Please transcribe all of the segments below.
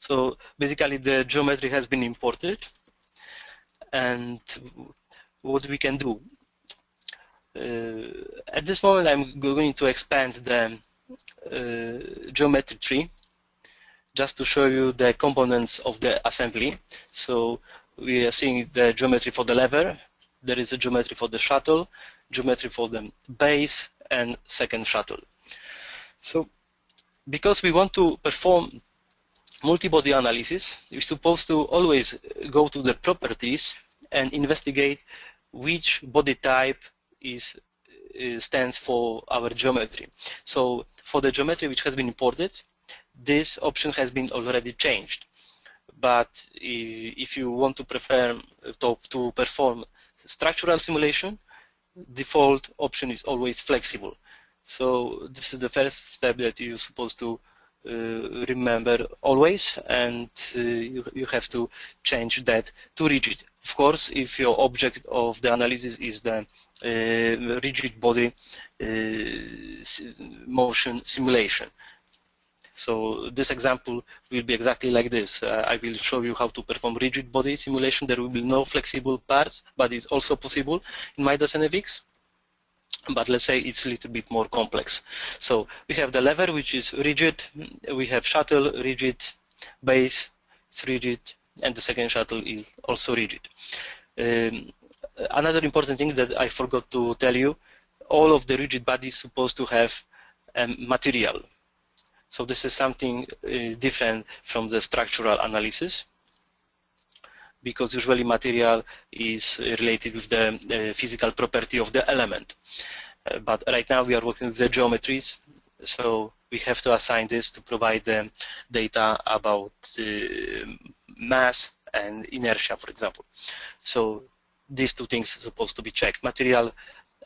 So basically the geometry has been imported and what we can do. Uh, at this moment I'm going to expand the uh, geometry tree just to show you the components of the assembly. So we are seeing the geometry for the lever, there is a geometry for the shuttle, geometry for the base, and second shuttle. So because we want to perform multi-body analysis, we're supposed to always go to the properties and investigate which body type is uh, stands for our geometry. So for the geometry which has been imported, this option has been already changed. But if you want to, prefer, to, to perform structural simulation, default option is always flexible. So this is the first step that you're supposed to uh, remember always, and uh, you, you have to change that to rigid. Of course, if your object of the analysis is the uh, rigid body uh, motion simulation. So this example will be exactly like this. Uh, I will show you how to perform rigid body simulation. There will be no flexible parts, but it's also possible in Midas NFX. But let's say it's a little bit more complex. So we have the lever, which is rigid. We have shuttle, rigid, base, it's rigid, and the second shuttle is also rigid. Um, another important thing that I forgot to tell you, all of the rigid bodies supposed to have um, material so this is something uh, different from the structural analysis because usually material is related with the physical property of the element. Uh, but right now we are working with the geometries, so we have to assign this to provide the data about uh, mass and inertia, for example. So these two things are supposed to be checked, material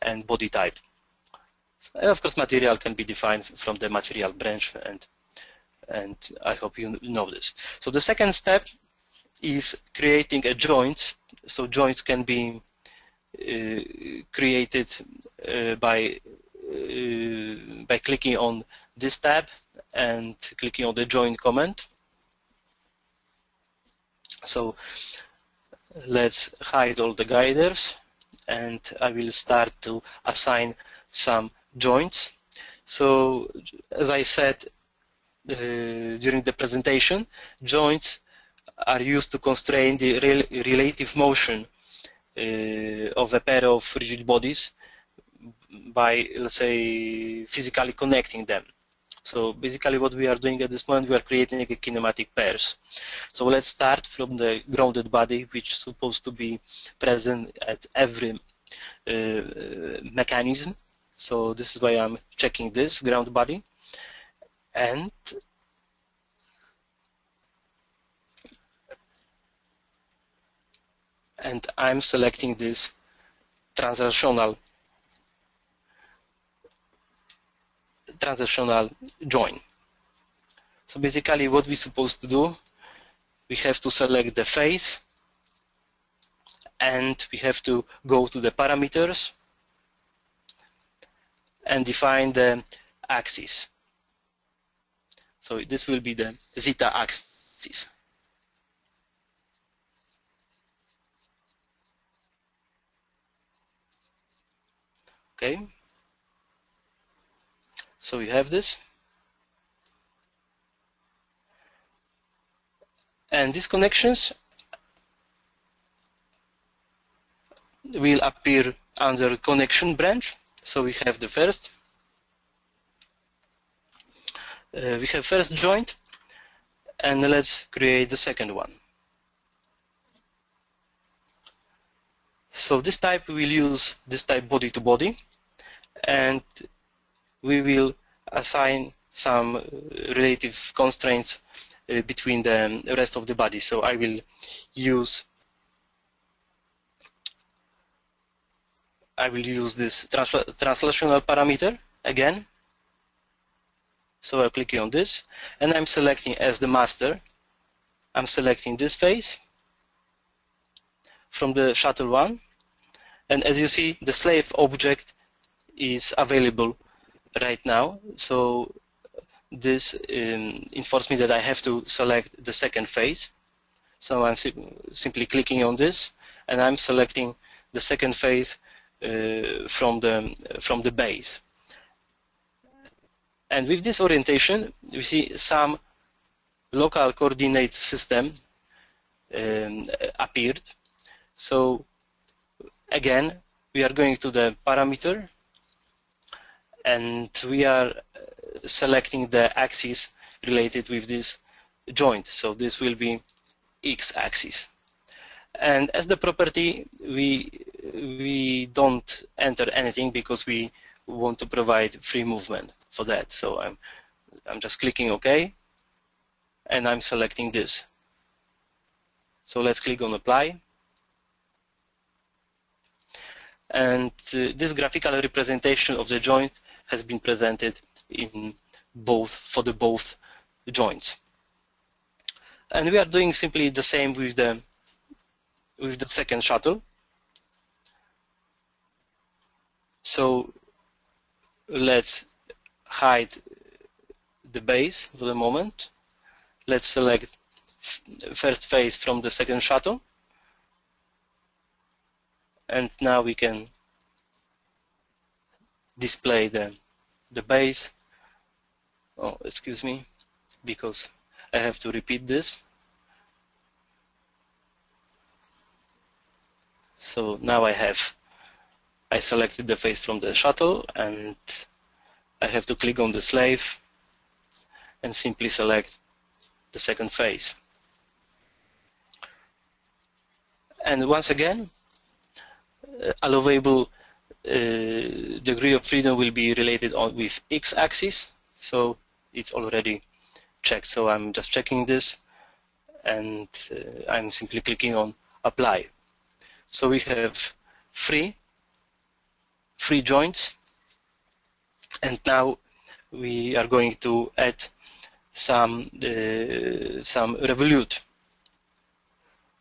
and body type. And of course, material can be defined from the material branch, and and I hope you know this. So the second step is creating a joint. So joints can be uh, created uh, by uh, by clicking on this tab and clicking on the join command. So let's hide all the guiders and I will start to assign some joints. So as I said uh, during the presentation, joints are used to constrain the rel relative motion uh, of a pair of rigid bodies by, let's say, physically connecting them. So basically what we are doing at this moment, we are creating a kinematic pairs. So let's start from the grounded body, which is supposed to be present at every uh, mechanism. So this is why I'm checking this ground body. And and I'm selecting this transitional transitional join. So basically what we're supposed to do, we have to select the face and we have to go to the parameters and define the axis. So this will be the zeta axis. Okay. So we have this. And these connections will appear under connection branch. So we have the first. Uh, we have first joint and let's create the second one. So this type we will use this type body to body and we will assign some relative constraints uh, between the rest of the body. So I will use I will use this transla translational parameter again. So I'm clicking on this and I'm selecting as the master. I'm selecting this face from the shuttle one. And as you see, the slave object is available right now. So this um, informs me that I have to select the second phase. So I'm sim simply clicking on this, and I'm selecting the second phase uh, from the from the base. And with this orientation, we see some local coordinate system um, appeared. So again, we are going to the parameter and we are uh, selecting the axis related with this joint. So this will be x-axis. And as the property, we we don't enter anything because we want to provide free movement for that. So I'm I'm just clicking OK, and I'm selecting this. So let's click on Apply. And uh, this graphical representation of the joint has been presented in both for the both joints. And we are doing simply the same with the with the second shuttle. So let's hide the base for the moment. Let's select first phase from the second shuttle. And now we can display the, the base. Oh, excuse me, because I have to repeat this. So now I have, I selected the face from the shuttle and I have to click on the slave and simply select the second phase. And once again, allowable uh, degree of freedom will be related on with x-axis so it's already checked. So I'm just checking this and uh, I'm simply clicking on apply. So we have free free joints and now we are going to add some uh, some revolute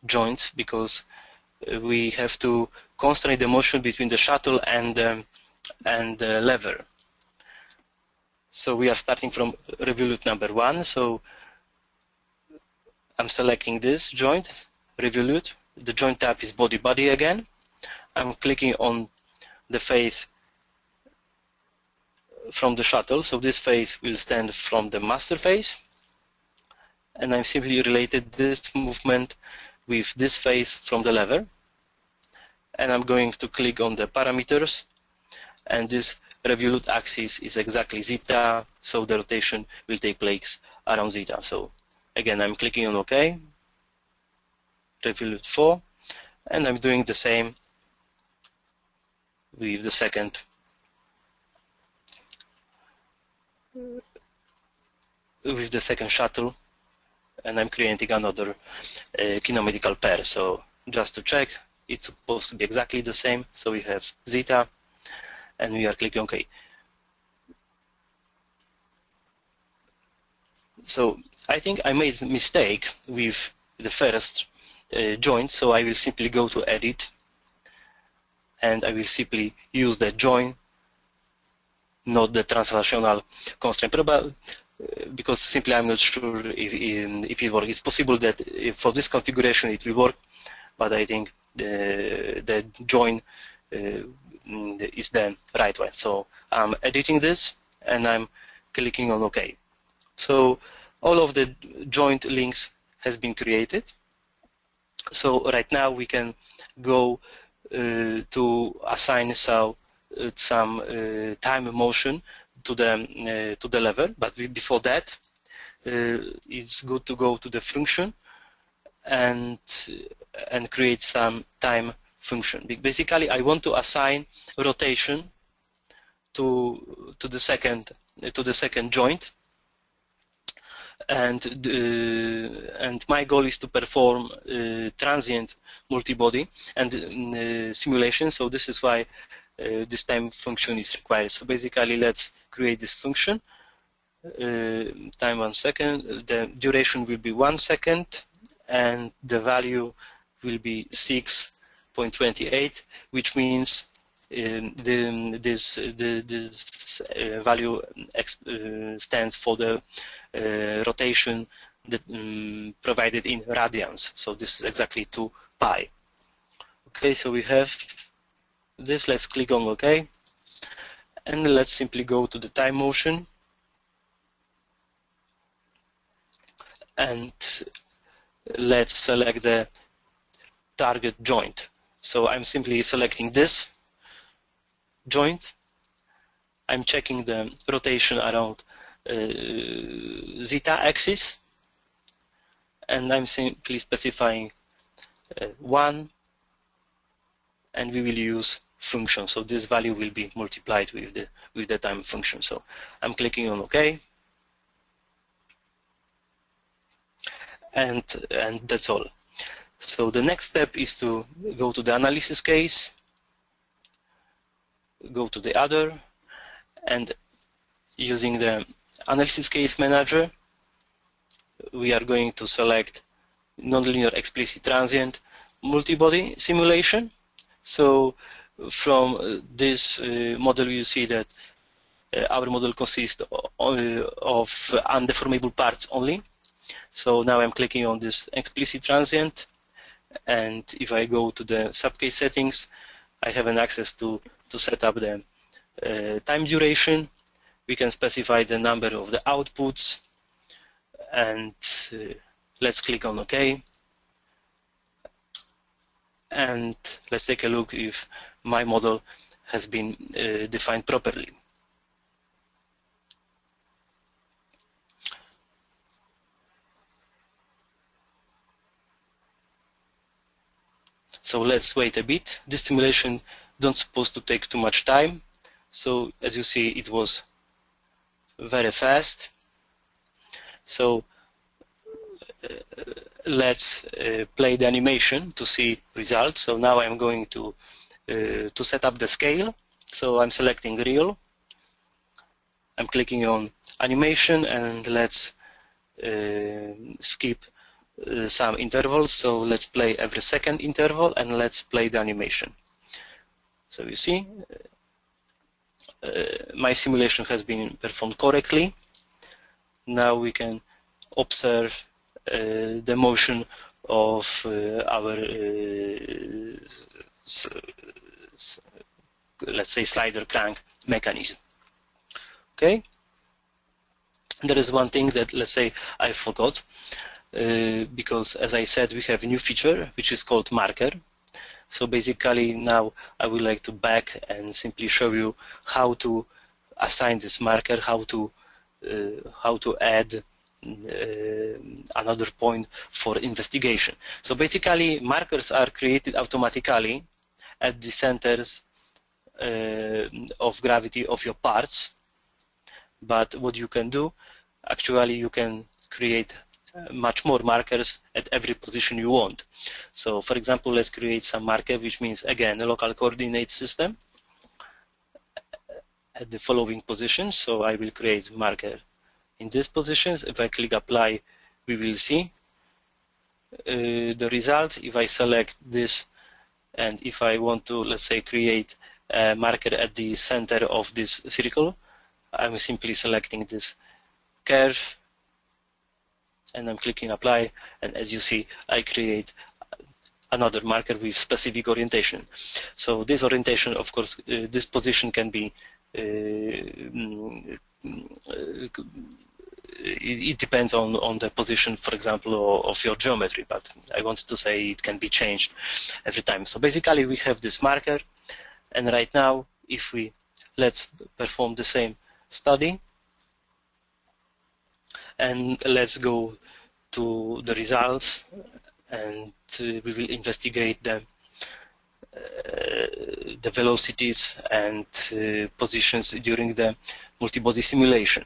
joints because we have to constrain the motion between the shuttle and um, and the lever. So we are starting from revolute number one. So I'm selecting this joint, revolute. The joint type is body body again. I'm clicking on the face from the shuttle. So this face will stand from the master face. And I'm simply related this movement with this face from the lever and I'm going to click on the parameters and this revolute axis is exactly zeta so the rotation will take place around zeta. So again I'm clicking on OK revolute 4 and I'm doing the same with the second with the second shuttle and I'm creating another uh, kinematical pair. So just to check it's supposed to be exactly the same. So we have zeta, and we are clicking OK. So I think I made a mistake with the first uh, joint, so I will simply go to Edit, and I will simply use the join, not the translational constraint. Probably uh, because simply I'm not sure if, if it works. It's possible that for this configuration it will work, but I think the, the join uh, is the right one. So I'm editing this and I'm clicking on OK. So all of the joint links has been created. So right now we can go uh, to assign so, uh, some uh, time motion to the uh, to the lever. But before that, it's good to go to the function and and create some time function. Basically, I want to assign rotation to to the second to the second joint, and uh, and my goal is to perform uh, transient multibody and uh, simulation. So this is why uh, this time function is required. So basically, let's create this function. Uh, time one second. The duration will be one second and the value will be 6.28, which means um, the, this, the, this uh, value uh, stands for the uh, rotation that, um, provided in radians. So this is exactly 2 pi. Okay, so we have this. Let's click on OK. And let's simply go to the time motion. And let's select the target joint. So I'm simply selecting this joint. I'm checking the rotation around uh, zeta axis. And I'm simply specifying uh, 1 and we will use function. So this value will be multiplied with the with the time function. So I'm clicking on OK and and that's all so the next step is to go to the analysis case go to the other and using the analysis case manager we are going to select nonlinear explicit transient multibody simulation. So from uh, this uh, model you see that uh, our model consists of, of undeformable parts only. So now I'm clicking on this explicit transient and if I go to the subcase settings I have an access to, to set up the uh, time duration. We can specify the number of the outputs and uh, let's click on OK and let's take a look if my model has been uh, defined properly. So let's wait a bit. This simulation don't supposed to take too much time. So as you see, it was very fast. So uh, let's uh, play the animation to see results. So now I'm going to uh, to set up the scale. So I'm selecting real. I'm clicking on animation and let's uh, skip uh, some intervals. So let's play every second interval and let's play the animation. So you see, uh, my simulation has been performed correctly now we can observe uh, the motion of uh, our uh, let's say slider crank mechanism okay there is one thing that let's say I forgot because as I said we have a new feature which is called marker so basically now I would like to back and simply show you how to assign this marker how to uh, how to add uh, another point for investigation. So basically, markers are created automatically at the centers uh, of gravity of your parts. But what you can do, actually, you can create much more markers at every position you want. So for example, let's create some marker, which means again, a local coordinate system at the following positions. So I will create marker in this position. If I click apply, we will see uh, the result. If I select this and if I want to, let's say, create a marker at the center of this circle, I'm simply selecting this curve and I'm clicking apply and as you see I create another marker with specific orientation. So this orientation, of course, uh, this position can be uh, mm, uh, it, depends on, on the position, for example, of your geometry, but I wanted to say it can be changed every time. So basically we have this marker, and right now if we, let's perform the same study, and let's go to the results, and we will investigate the uh, the velocities and uh, positions during the multi-body simulation.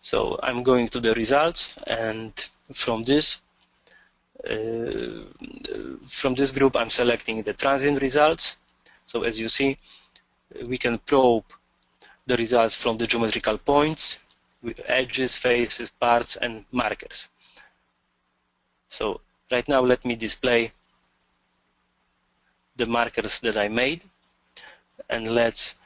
So I'm going to the results and from this uh, from this group I'm selecting the transient results. So as you see we can probe the results from the geometrical points with edges, faces, parts and markers. So right now let me display the markers that I made. and let's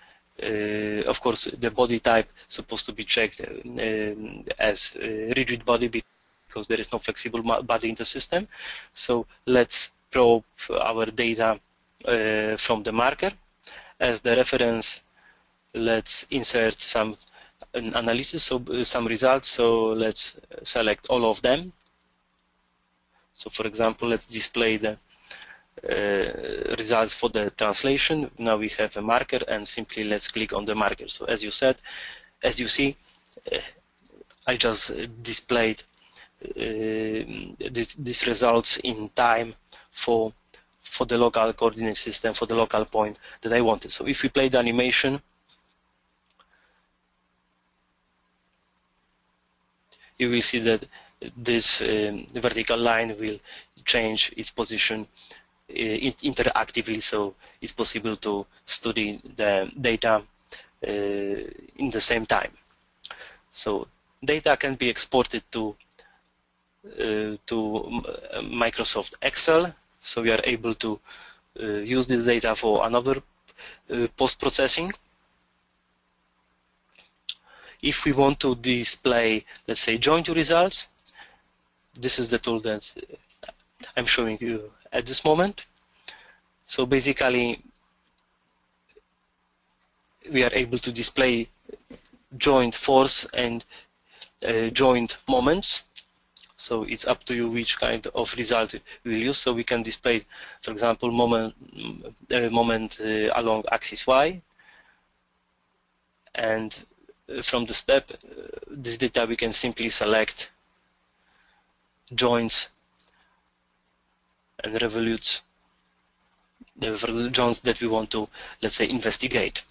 uh, of course the body type supposed to be checked uh, as rigid body because there is no flexible body in the system so let's probe our data uh, from the marker as the reference let's insert some analysis so some results so let's select all of them so for example let's display the uh, results for the translation. Now we have a marker and simply let's click on the marker. So as you said, as you see, uh, I just displayed uh, this, results in time for for the local coordinate system for the local point that I wanted. So if we play the animation, you will see that this um, vertical line will change its position uh, interactively, so it's possible to study the data uh, in the same time. So data can be exported to uh, to Microsoft Excel, so we are able to use this data for another post-processing if we want to display, let's say, joint results, this is the tool that I'm showing you at this moment. So basically, we are able to display joint force and uh, joint moments. So it's up to you which kind of result we will use. So we can display, for example, moment uh, moment uh, along axis y, and uh, from the step, uh, this data we can simply select joints and revolutes the joints that we want to, let's say, investigate.